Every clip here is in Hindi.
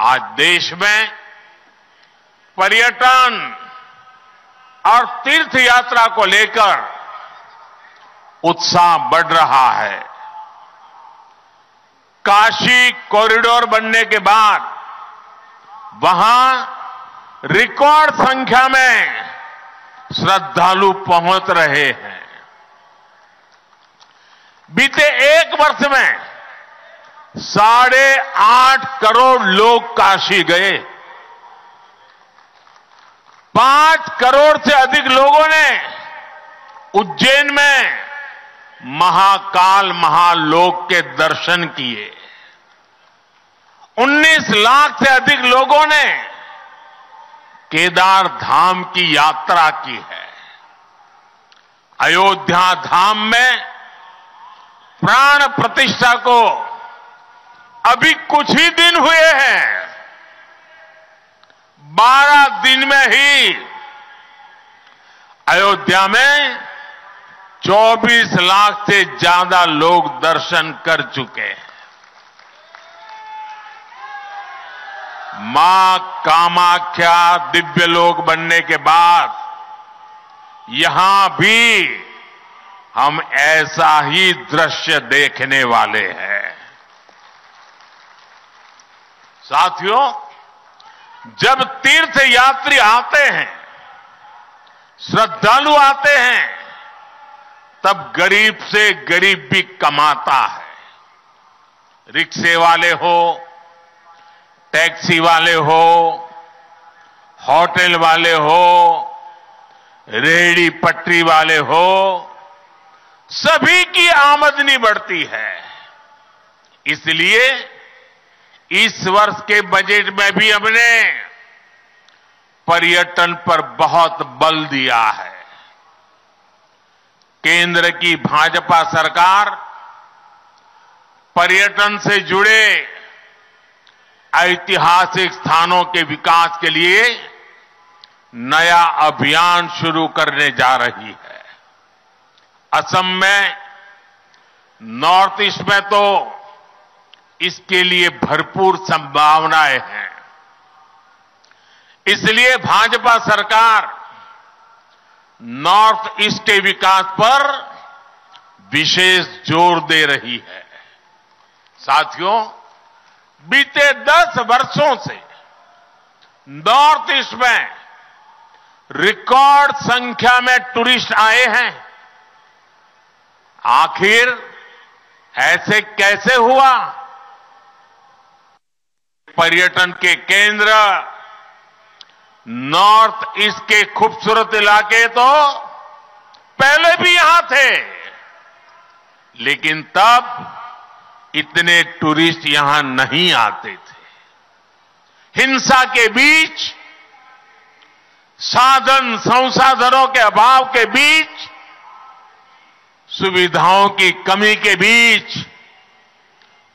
आज देश में पर्यटन और तीर्थ यात्रा को लेकर उत्साह बढ़ रहा है। काशी कॉरिडोर बनने के बाद वहाँ रिकॉर्ड संख्या में श्रद्धालु पहुँच रहे हैं। बीते एक वर्ष में साढ़े आठ करोड़ लोग काशी गए। पाँच करोड़ से अधिक लोगों ने उज्जैन में महाकाल महालोक के दर्शन किए। 19 लाख से अधिक लोगों ने केदार धाम की यात्रा की है। अयोध्या धाम में प्राण प्रतिष्ठा को अभी कुछ ही दिन हुए हैं। बारह दिन में ही अयोध्या में 24 लाख से ज़्यादा लोग दर्शन कर चुके हैं। माँ कामाख्या दिव्य लोक बनने के बाद यहाँ भी हम ऐसा ही दृश्य देखने वाले हैं। साथियों, जब तीर्थ यात्री आते हैं, श्रद्धालु आते हैं, तब गरीब से गरीब भी कमाता है। रिक्शे वाले हो, टैक्सी वाले हो, होटल वाले हो, रेहड़ी पटरी वाले हो, सभी की आमदनी बढ़ती है। इसलिए इस वर्ष के बजट में भी हमने पर्यटन पर बहुत बल दिया है। केंद्र की भाजपा सरकार पर्यटन से जुड़े ऐतिहासिक स्थानों के विकास के लिए नया अभियान शुरू करने जा रही है। असम में, नॉर्थ ईस्ट में तो इसके लिए भरपूर संभावनाएँ हैं। इसलिए भाजपा सरकार नॉर्थ ईस्ट के विकास पर विशेष ज़ोर दे रही है। साथियों, बीते दस वर्षों से नॉर्थ ईस्ट में रिकॉर्ड संख्या में टूरिस्ट आए हैं। आखिर ऐसे कैसे हुआ? पर्यटन के केंद्र, नॉर्थ ईस्ट के खूबसूरत इलाके तो पहले भी यहाँ थे। लेकिन तब इतने टूरिस्ट यहाँ नहीं आते थे। हिंसा के बीच, साधन संसाधनों के अभाव के बीच, सुविधाओं की कमी के बीच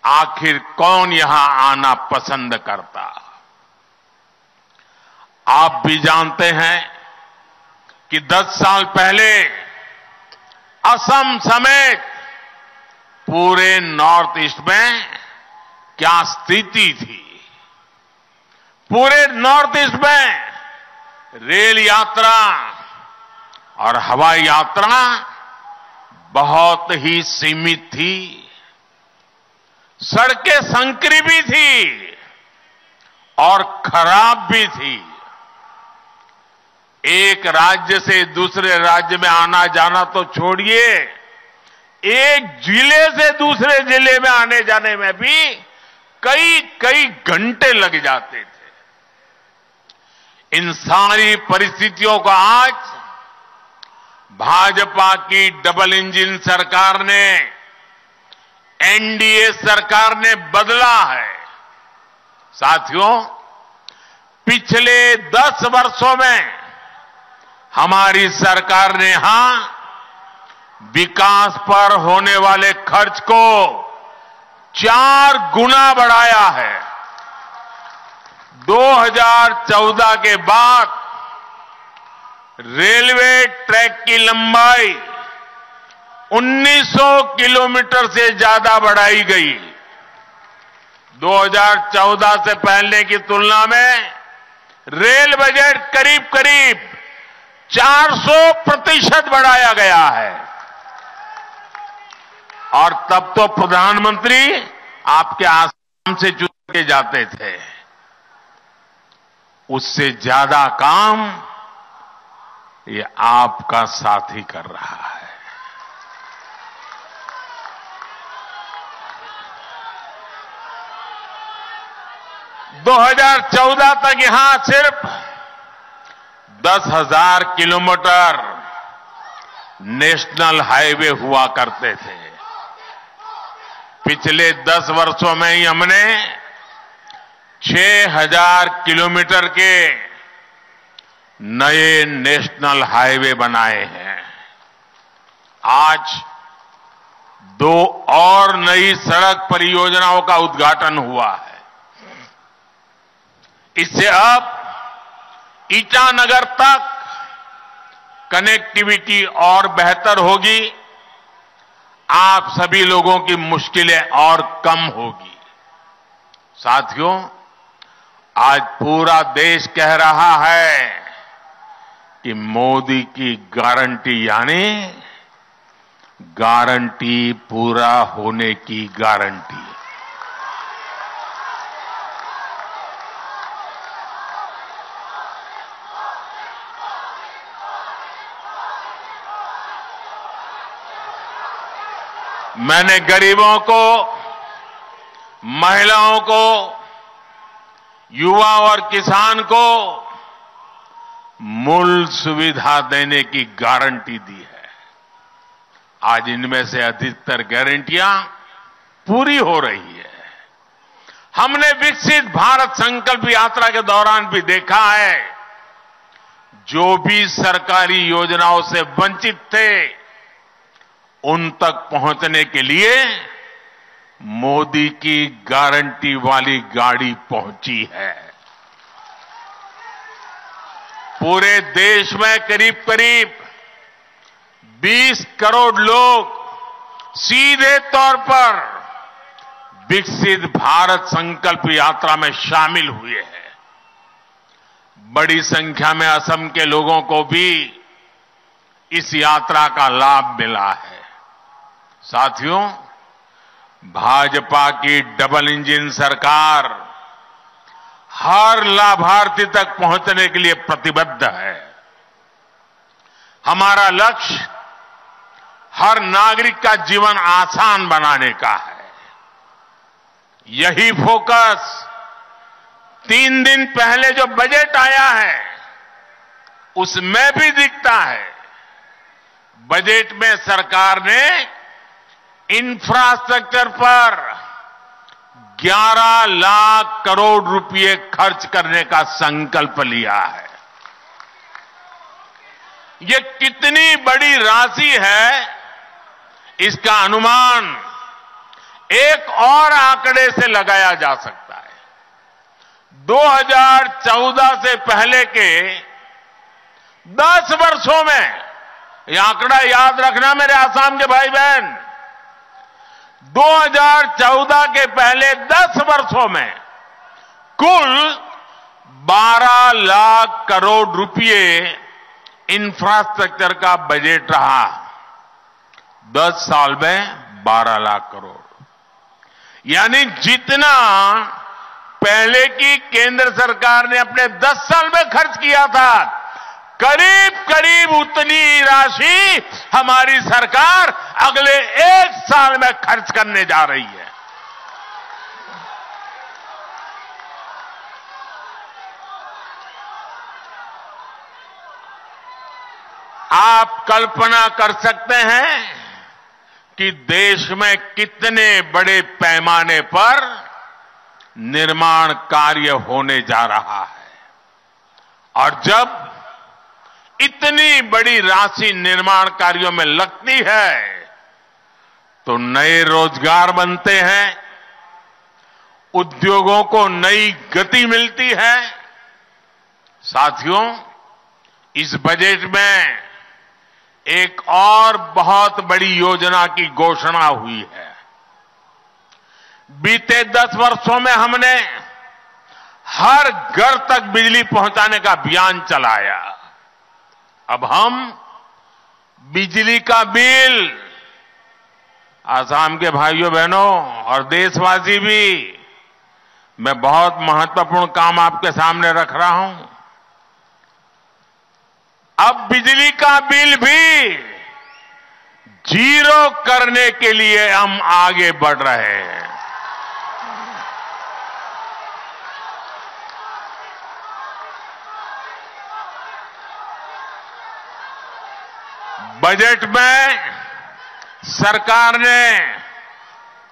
आखिर कौन यहाँ आना पसंद करता? आप भी जानते हैं कि 10 साल पहले असम समेत पूरे नॉर्थ ईस्ट में क्या स्थिति थी? पूरे नॉर्थ ईस्ट में रेल यात्रा और हवाई यात्रा बहुत ही सीमित थी। सड़कें संकरी भी थी और खराब भी थी। एक राज्य से दूसरे राज्य में आना जाना तो छोड़िए, एक ज़िले से दूसरे ज़िले में आने जाने में भी कई कई घंटे लग जाते थे। इन सारी परिस्थितियों को आज भाजपा की डबल इंजन सरकार ने एनडीए सरकार ने बदला है। साथियों, पिछले दस वर्षों में हमारी सरकार ने यहाँ विकास पर होने वाले खर्च को चार गुना बढ़ाया है। 2014 के बाद रेलवे ट्रैक की लंबाई 1900 किलोमीटर से ज़्यादा बढ़ाई गई। 2014 से पहले की तुलना में रेल बजट करीब करीब 400 प्रतिशत बढ़ाया गया है। और तब तो प्रधानमंत्री आपके आसाम से चुन के जाते थे। उससे ज़्यादा काम ये आपका साथी कर रहा है। दो हज़ार चौदह तक यहाँ सिर्फ़ दस हज़ार किलोमीटर नेशनल हाईवे हुआ करते थे। पिछले दस वर्षों में ही हमने छह हज़ार किलोमीटर के नए नेशनल हाईवे बनाए हैं। आज दो और नई सड़क परियोजनाओं का उद्घाटन हुआ है। इससे अब ईटानगर तक कनेक्टिविटी और बेहतर होगी, आप सभी लोगों की मुश्किलें और कम होगी। साथियों, आज पूरा देश कह रहा है कि मोदी की गारंटी, यानी गारंटी पूरा होने की गारंटी मैंने गरीबों को, महिलाओं को, युवा और किसान को मूल सुविधा देने की गारंटी दी है। आज इनमें से अधिकतर गारंटियाँ पूरी हो रही है। हमने विकसित भारत संकल्प यात्रा के दौरान भी देखा है, जो भी सरकारी योजनाओं से वंचित थे उन तक पहुँचने के लिए मोदी की गारंटी वाली गाड़ी पहुँची है। पूरे देश में करीब करीब 20 करोड़ लोग सीधे तौर पर विकसित भारत संकल्प यात्रा में शामिल हुए हैं। बड़ी संख्या में असम के लोगों को भी इस यात्रा का लाभ मिला है। साथियों, भाजपा की डबल इंजन सरकार हर लाभार्थी तक पहुँचने के लिए प्रतिबद्ध है। हमारा लक्ष्य हर नागरिक का जीवन आसान बनाने का है। यही फोकस तीन दिन पहले जो बजट आया है, उसमें भी दिखता है। बजट में सरकार ने इंफ्रास्ट्रक्चर पर 11 लाख करोड़ रुपए खर्च करने का संकल्प लिया है। ये कितनी बड़ी राशि है, इसका अनुमान एक और आंकड़े से लगाया जा सकता है। 2014 से पहले के 10 वर्षों में यह आंकड़ा याद रखना मेरे आसाम के भाई बहन 2014 के पहले 10 वर्षों में कुल 12 लाख करोड़ रुपए इंफ्रास्ट्रक्चर का बजट रहा। 10 साल में 12 लाख करोड़। यानी जितना पहले की केंद्र सरकार ने अपने 10 साल में खर्च किया था करीब करीब उतनी राशि हमारी सरकार अगले एक साल में खर्च करने जा रही है। आप कल्पना कर सकते हैं कि देश में कितने बड़े पैमाने पर निर्माण कार्य होने जा रहा है। और जब इतनी बड़ी राशि निर्माण कार्यों में लगती है तो नए रोज़गार बनते हैं, उद्योगों को नई गति मिलती है। साथियों, इस बजट में एक और बहुत बड़ी योजना की घोषणा हुई है। बीते दस वर्षों में हमने हर घर तक बिजली पहुँचाने का अभियान चलाया। अब हम बिजली का बिल, आसाम के भाइयों बहनों और देशवासी भी, मैं बहुत महत्वपूर्ण काम आपके सामने रख रहा हूँ। अब बिजली का बिल भी ज़ीरो करने के लिए हम आगे बढ़ रहे हैं। बजट में सरकार ने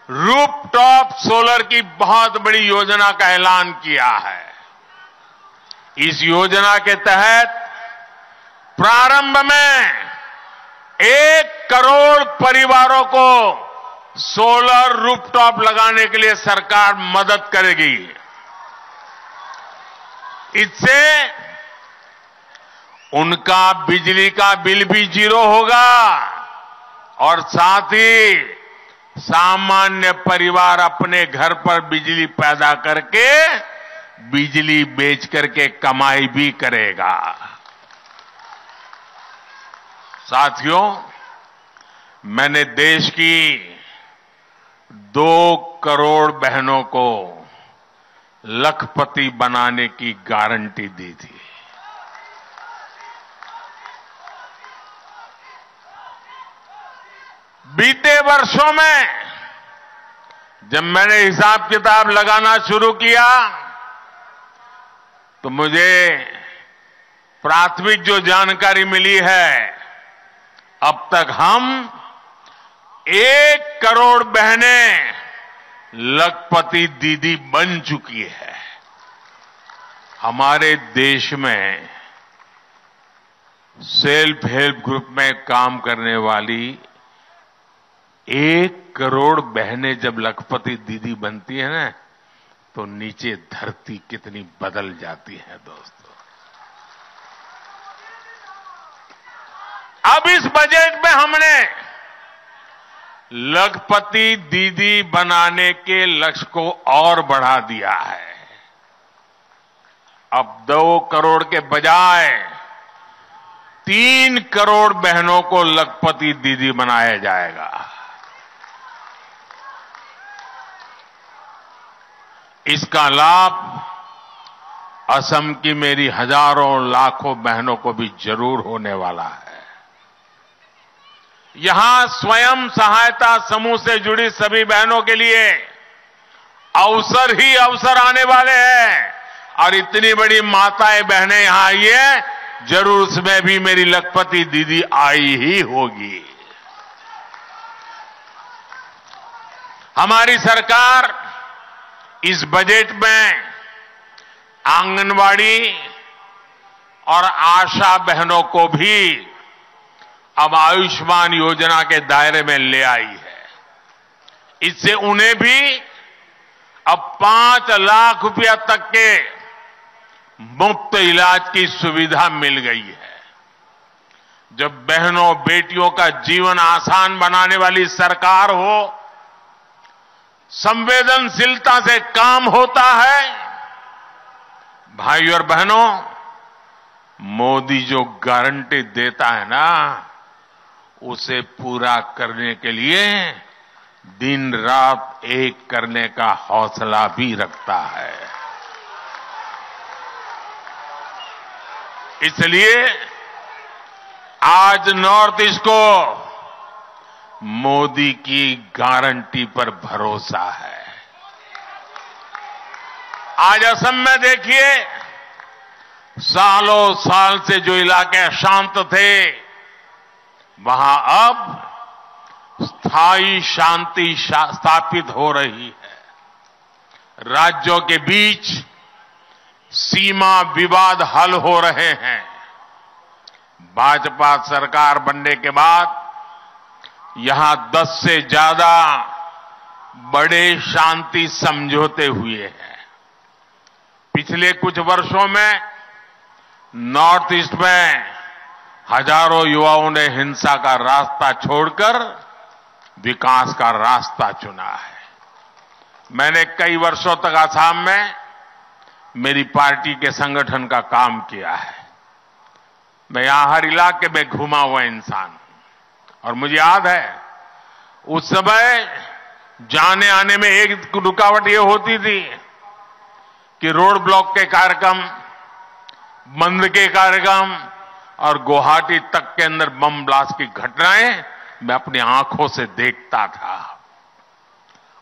रूपटॉप सोलर की बहुत बड़ी योजना का ऐलान किया है। इस योजना के तहत प्रारंभ में एक करोड़ परिवारों को सोलर रूपटॉप लगाने के लिए सरकार मदद करेगी। इससे उनका बिजली का बिल भी ज़ीरो होगा। और साथ ही सामान्य परिवार अपने घर पर बिजली पैदा करके बिजली बेच करके कमाई भी करेगा। साथियों, मैंने देश की दो करोड़ बहनों को लखपति बनाने की गारंटी दी थी। बीते वर्षों में जब मैंने हिसाब किताब लगाना शुरू किया तो मुझे प्राथमिक जो जानकारी मिली है, अब तक हम एक करोड़ बहनें लखपति दीदी बन चुकी है। हमारे देश में सेल्फ हेल्प ग्रुप में काम करने वाली एक करोड़ बहनें जब लखपति दीदी बनती है ना तो नीचे धरती कितनी बदल जाती है दोस्तों। अब इस बजट में हमने लखपति दीदी बनाने के लक्ष्य को और बढ़ा दिया है। अब दो करोड़ के बजाय तीन करोड़ बहनों को लखपति दीदी बनाया जाएगा। इसका लाभ असम की मेरी हज़ारों लाखों बहनों को भी ज़रूर होने वाला है। यहाँ स्वयं सहायता समूह से जुड़ी सभी बहनों के लिए अवसर ही अवसर आने वाले हैं। और इतनी बड़ी माताएँ बहनें यहाँ आई है, ज़रूर उसमें भी मेरी लखपति दीदी आई ही होगी। हमारी सरकार इस बजट में आंगनवाड़ी और आशा बहनों को भी अब आयुष्मान योजना के दायरे में ले आई है। इससे उन्हें भी अब पाँच लाख रुपया तक के मुफ़्त इलाज की सुविधा मिल गई है। जब बहनों, बेटियों का जीवन आसान बनाने वाली सरकार हो संवेदनशीलता से काम होता है। भाई और बहनों, मोदी जो गारंटी देता है ना, उसे पूरा करने के लिए दिन रात एक करने का हौसला भी रखता है। इसलिए आज नॉर्थ ईस्ट को मोदी की गारंटी पर भरोसा है। आज असम में देखिए, सालों साल से जो इलाके शांत थे, वहाँ अब स्थायी शांति स्थापित हो रही है। राज्यों के बीच सीमा विवाद हल हो रहे हैं। भाजपा सरकार बनने के बाद यहाँ 10 से ज़्यादा बड़े शांति समझौते हुए हैं। पिछले कुछ वर्षों में नॉर्थ ईस्ट में हज़ारों युवाओं ने हिंसा का रास्ता छोड़कर विकास का रास्ता चुना है। मैंने कई वर्षों तक आसाम में मेरी पार्टी के संगठन का काम किया है। मैं यहाँ हर इलाके में घुमा हुआ इंसान और मुझे याद है, उस समय जाने आने में एक रुकावट यह होती थी कि रोड ब्लॉक के कार्यक्रम बंद के कार्यक्रम और गुवाहाटी तक के अंदर बम ब्लास्ट की घटनाएँ मैं अपनी आँखों से देखता था।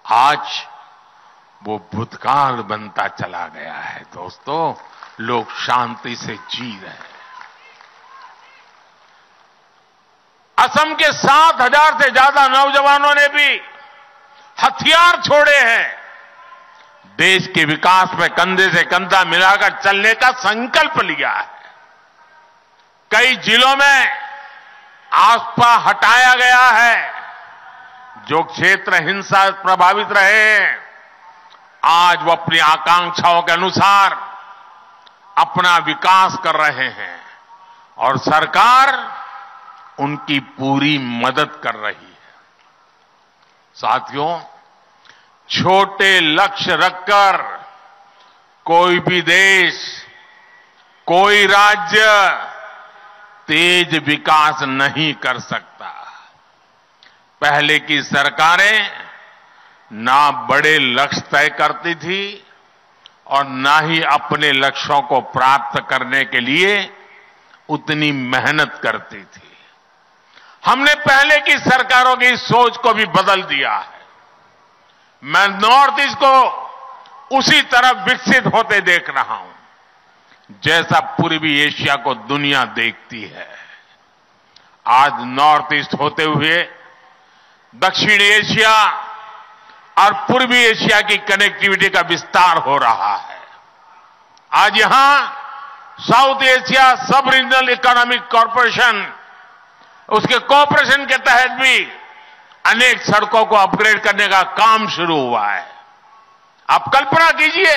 आज वो भूतकाल बनता चला गया है, दोस्तों, लोग शांति से जी रहे हैं। असम के सात हज़ार से ज़्यादा नौजवानों ने भी हथियार छोड़े हैं। देश के विकास में कंधे से कंधा मिलाकर चलने का संकल्प लिया है। कई जिलों में आसपा हटाया गया है। जो क्षेत्र हिंसा प्रभावित रहे आज वो अपनी आकांक्षाओं के अनुसार अपना विकास कर रहे हैं। और सरकार उनकी पूरी मदद कर रही है। साथियों, छोटे लक्ष्य रखकर कोई भी देश, कोई राज्य तेज विकास नहीं कर सकता। पहले की सरकारें ना बड़े लक्ष्य तय करती थी और ना ही अपने लक्ष्यों को प्राप्त करने के लिए उतनी मेहनत करती थी। हमने पहले की सरकारों की सोच को भी बदल दिया है। मैं नॉर्थ ईस्ट को उसी तरफ़ विकसित होते देख रहा हूँ, जैसा पूर्वी एशिया को दुनिया देखती है। आज नॉर्थ ईस्ट होते हुए दक्षिण एशिया और पूर्वी एशिया की कनेक्टिविटी का विस्तार हो रहा है। आज यहाँ साउथ एशिया सब रीजनल इकोनॉमिक कॉरपोरेशन उसके कॉपरेशन के तहत भी अनेक सड़कों को अपग्रेड करने का काम शुरू हुआ है। आप कल्पना कीजिए,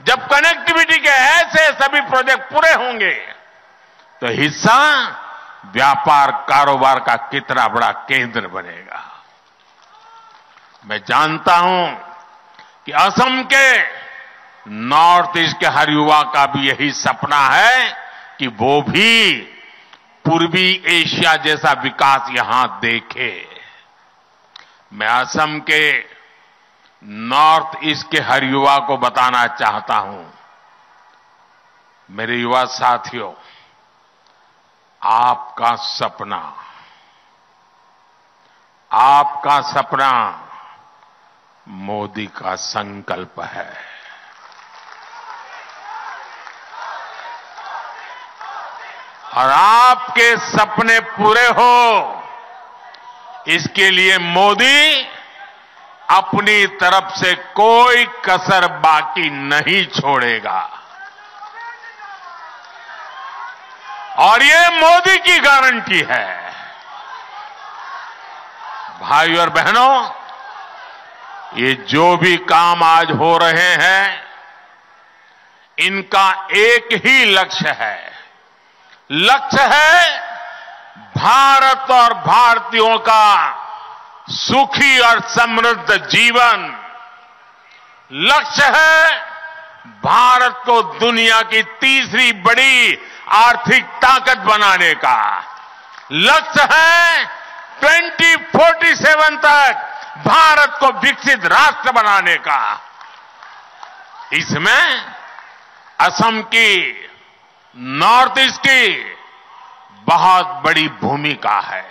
जब कनेक्टिविटी के ऐसे सभी प्रोजेक्ट पूरे होंगे तो हिस्सा व्यापार कारोबार का कितना बड़ा केंद्र बनेगा। मैं जानता हूँ कि असम के नॉर्थ ईस्ट के हर युवा का भी यही सपना है कि वो भी पूर्वी एशिया जैसा विकास यहाँ देखे। मैं असम के नॉर्थ ईस्ट के हर युवा को बताना चाहता हूँ। मेरे युवा साथियों, आपका सपना आपका सपना मोदी का संकल्प है। और आपके सपने पूरे हो। इसके लिए मोदी अपनी तरफ़ से कोई कसर बाकी नहीं छोड़ेगा। और ये मोदी की गारंटी है। भाई और बहनों, ये जो भी काम आज हो रहे हैं, इनका एक ही लक्ष्य है। लक्ष्य है भारत और भारतीयों का सुखी और समृद्ध जीवन। लक्ष्य है भारत को दुनिया की तीसरी बड़ी आर्थिक ताकत बनाने का। लक्ष्य है 2047 तक भारत को विकसित राष्ट्र बनाने का। इसमें असम की नॉर्थ ईस्ट की बहुत बड़ी भूमिका है।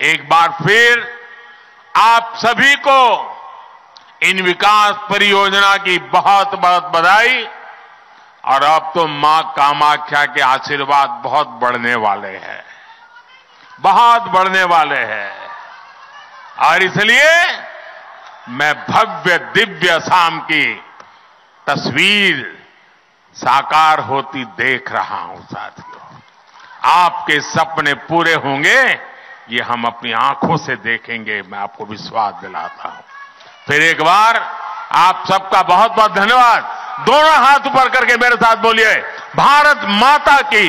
एक बार फिर आप सभी को इन विकास परियोजना की बहुत बहुत बधाई, और अब तो माँ कामाख्या के आशीर्वाद बहुत बढ़ने वाले हैं। बहुत बढ़ने वाले हैं। और इसलिए मैं भव्य दिव्य शाम की तस्वीर साकार होती देख रहा हूँ साथियों। आपके सपने पूरे होंगे, ये हम अपनी आँखों से देखेंगे, मैं आपको विश्वास दिलाता हूँ। फिर एक बार आप सबका बहुत बहुत धन्यवाद। दोनों हाथ ऊपर करके मेरे साथ बोलिए, भारत माता की,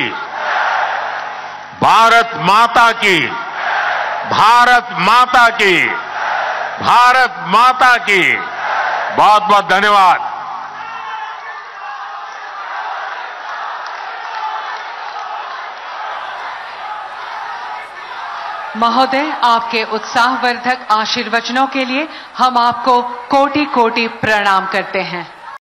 भारत माता की, भारत माता की, भारत माता की। बहुत बहुत धन्यवाद। महोदय आपके उत्साहवर्धक आशीर्वचनों के लिए हम आपको कोटि कोटि प्रणाम करते हैं।